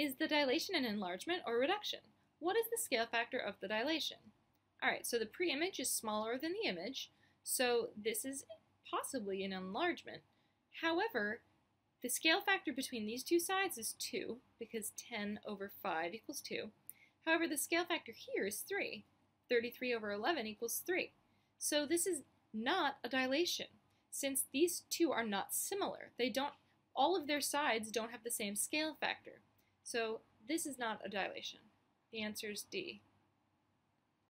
Is the dilation an enlargement or reduction? What is the scale factor of the dilation? All right, so the pre-image is smaller than the image, so this is possibly an enlargement. However, the scale factor between these two sides is 2, because 10 over 5 equals 2. However, the scale factor here is 3. 33 over 11 equals 3. So this is not a dilation, since these two are not similar. They don't, all of their sides don't have the same scale factor. So this is not a dilation. The answer is D.